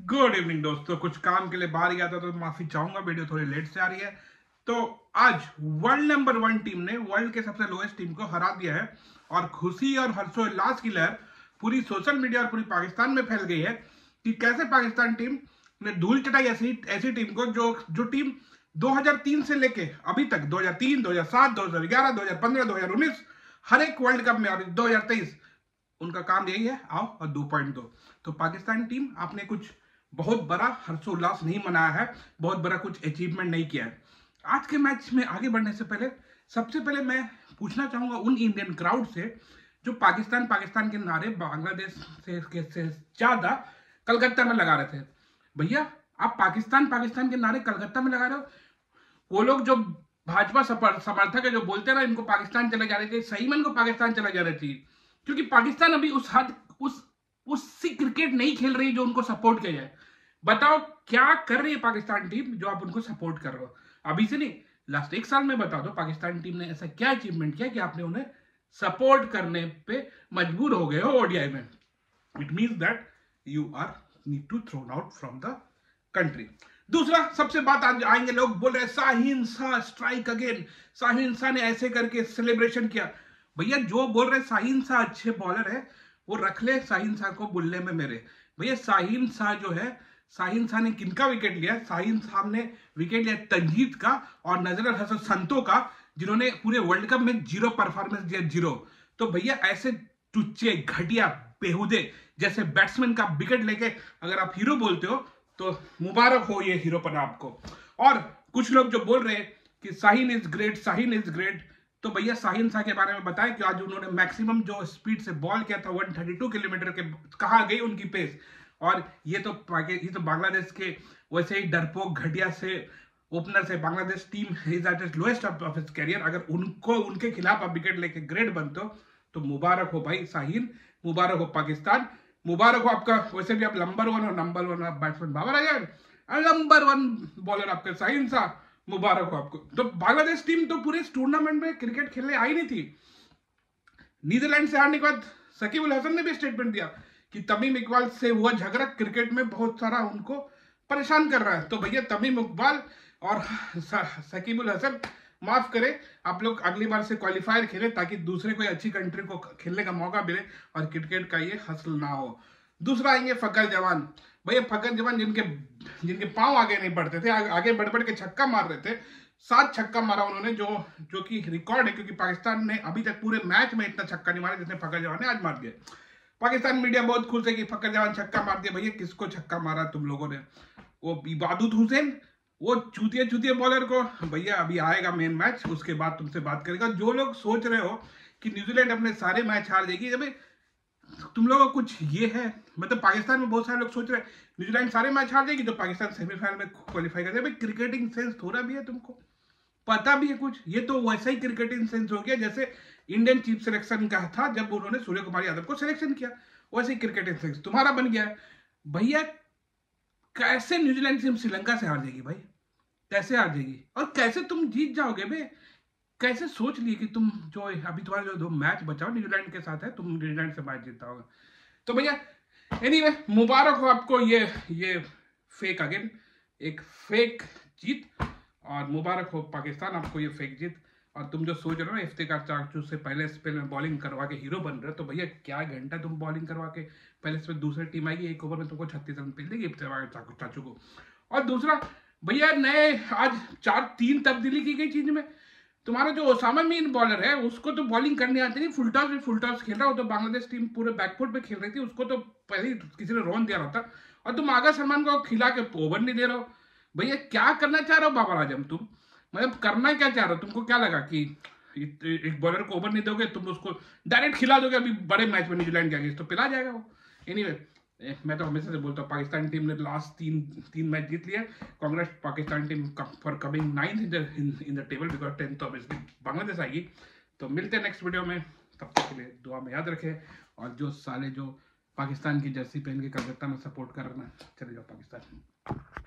Good evening दोस्तों। कुछ काम के लिए बाहर गया था तो माफ़ी चाहूँगा वीडियो थोड़ी लेट से आ रही है। तो आज वर्ल्ड नंबर वन टीम ने वर्ल्ड के सबसे लोएस्ट टीम को हरा दिया है और खुशी और हर्षोल्लास की लहर पूरी सोशल मीडिया और पूरी पाकिस्तान में फैल गई है कि कैसे पाकिस्तान टीम ने धूल चटाई ऐसी ऐसी टीम को जो जो टीम 2003 से लेके अभी तक 2003, 2007, 2011, 2015, 2019 हर एक वर्ल्ड कप में और 2023 उनका काम यही है आओ और दो पॉइंट दो। तो पाकिस्तान टीम आपने कुछ बहुत बड़ा हर्षोल्लास नहीं मनाया है बहुत बड़ा कुछ अचीवमेंट नहीं किया है। आज के मैच में आगे बढ़ने से पहले सबसे पहले मैं पूछना चाहूँगा उन इंडियन क्राउड से जो पाकिस्तान पाकिस्तान के नारे बांग्लादेश से, से ज़्यादा कलकत्ता में लगा रहे थे। भैया आप पाकिस्तान पाकिस्तान के नारे कलकत्ता में लगा रहे हो? वो लोग जो भाजपा समर्थक है जो बोलते ना इनको पाकिस्तान चले जा रहे थे सही में इनको पाकिस्तान चले जा रहे थे। क्योंकि पाकिस्तान अभी उस हद उस उससे क्रिकेट नहीं खेल रही जो उनको सपोर्ट किया जाए। बताओ क्या कर रही है पाकिस्तान टीम जो आप उनको सपोर्ट कर रहे हो? अभी से नहीं लास्ट एक साल में बता दो, पाकिस्तान टीम ने ऐसा क्या अचीवमेंट किया कि आपने उन्हें सपोर्ट करने पे मजबूर हो गए हो ओडीआई में? It mean that you are need to throw out from the country दूसरा, सबसे बात आज आएँगे लोग, बोल रहे साहिन शाह स्ट्राइक अगेन साहिन शाह ने ऐसे करके सेलिब्रेशन किया। भैया, जो बोल रहे साहिन शाह अच्छे बॉलर है, वो रख ले साहिन शाह को बुल्ले में मेरे। भैया साहिन शाह जो है साहिन शाह ने किनका विकेट लिया? साहिन शाह ने विकेट लिया तंजीद का और नज़र हसन संतो का, जिन्होंने पूरे वर्ल्ड कप में ज़ीरो परफॉर्मेंस दिया, ज़ीरो। तो भैया, ऐसे टुच्चे, घटिया, बेहुदे जैसे बैट्समैन का विकेट लेके अगर आप हीरो बोलते हो तो मुबारक हो ये हीरो पना आपको। और कुछ लोग जो बोल रहे हैं कि Shaheen is great Shaheen is great तो भैया साहिन शाह के बारे में बताया कि आज उन्होंने मैक्सिमम जो स्पीड से बॉल किया था 132 किलोमीटर के, कहा गई उनकी पेस और ये तो ये तो बांग्लादेश के वैसे ही डरपोक घटिया से ओपनर से Bangladesh team is at is lowest of his career अगर उनको, उनके खिलाफ आप विकेट लेके ग्रेट बनते हो तो मुबारक हो भाई साहिन मुबारक हो पाकिस्तान, मुबारक हो आपका, वैसे भी आप नंबर वन और number one batsman Babar Azam number one bowler आपके साहिन शाह, मुबारक हो आपको। तो बांग्लादेश टीम तो पूरे टूर्नामेंट में क्रिकेट खेलने आई नहीं थी। नीदरलैंड से हारने के बाद सकीब हसन ने भी स्टेटमेंट दिया। कि तमीम इकबाल से हुआ झगड़ा क्रिकेट में बहुत सारा उनको परेशान कर रहा है। तो भैया तमीम इकबाल और सकीबुल हसन, माफ़ करे, आप लोग अगली बार से क्वालिफायर खेले ताकि दूसरे कोई अच्छी कंट्री को खेलने का मौका मिले और क्रिकेट का ये हसल ना हो। दूसरा आएँगे फकर जवान। भैया फकर जवान जिनके जिनके पाँव आगे नहीं बढ़ते थे, आगे बढ़ बढ़ के छक्का मार रहे थे, सात छक्का मारा उन्होंने जो जो कि रिकॉर्ड है, क्योंकि पाकिस्तान ने अभी तक पूरे मैच में इतना छक्का नहीं मारा जितने फकर जवान ने आज मार दिया। पाकिस्तान मीडिया बहुत खुश है कि फकर जवान छक्का मार दिया। भैया, किसको छक्का मारा तुम लोगों ने? वो इबादुत हुसैन, वो चूतिया चूतिया बॉलर को। भैया, अभी आएगा मेन मैच उसके बाद तुमसे बात करेगा। जो लोग सोच रहे हो कि न्यूजीलैंड अपने सारे मैच हार जाएगी जब तुम लोगों को कुछ ये है? मतलब पाकिस्तान में बहुत सारे लोग सोच रहे हैं, न्यूजीलैंड सारे मैच हार जाएगी तो पाकिस्तान सेमीफाइनल में क्वालिफाई कर भाई क्रिकेटिंग सेंस थोड़ा भी है तुमको? पता भी है कुछ? ये तो वैसा ही क्रिकेटिंग सेंस हो गया, जैसे इंडियन चीफ सिलेक्शन का था जब उन्होंने सूर्य कुमार यादव को सिलेक्शन किया। वैसे क्रिकेट तुम्हारा बन गया। भैया, कैसे न्यूजीलैंड से श्रीलंका से हार जाएगी भाई? कैसे हार जाएगी? और कैसे तुम जीत जाओगे भाई कैसे सोच लिए कि तुम जो अभी तुम्हारा जो दो मैच बचाओ न्यूजीलैंड के साथ है, तुम न्यूजीलैंड से मैच जीता होगा। तो भैया एनीवे मुबारक हो आपको ये ये फेक अगेन एक फेक जीत, और मुबारक हो पाकिस्तान आपको ये फेक जीत। और तुम जो सोच रहे हो ना, इफ्तिकार चाचू से पहले स्पेल में बॉलिंग करवा के हीरो बन रहे हो तो भैया क्या घंटा तुम बॉलिंग करवा के पहले स्पेल दूसरी टीम आएगी, एक ओवर में तुमको छत्तीस रन मिल देगी इफ्तिकार चाचू को। और दूसरा, भैया नए, आज चार तीन तब्दीली की गई चीज़ में। तुम्हारा जो ओसामा मीन बॉलर है, उसको तो बॉलिंग करने आती नहीं फुल टॉस फुल टॉस खेल रहा हो तो बांग्लादेश टीम पूरे बैकफुट पे खेल रही थी, उसको तो पहले ही किसी ने रोन दिया रहता। और तुम आगा सलमान को खिला के ओवर नहीं दे रहे हो। भैया क्या करना चाह रहे हो बाबर आज़म तुम? मतलब करना क्या चाह रहे हो? तुमको क्या लगा कि एक बॉलर को ओवर नहीं दोगे, तुम उसको डायरेक्ट खिला दोगे? अभी बड़े मैच में न्यूजीलैंड के तो पिला जाएगा वो। एनीवे मैं तो हमेशा से बोलता हूँ, पाकिस्तान टीम ने लास्ट तीन तीन मैच जीत लिया। Congress, Pakistan team for coming ninth in the table because tenth तो ऑब्वियसली बांग्लादेश आएगी। तो मिलते हैं नेक्स्ट वीडियो में। तब तक के लिए दुआ में याद रखें, और जो साले जो पाकिस्तान की जर्सी पहन के कलकत्ता में सपोर्ट कर रहे हैं, चले जाओ पाकिस्तान।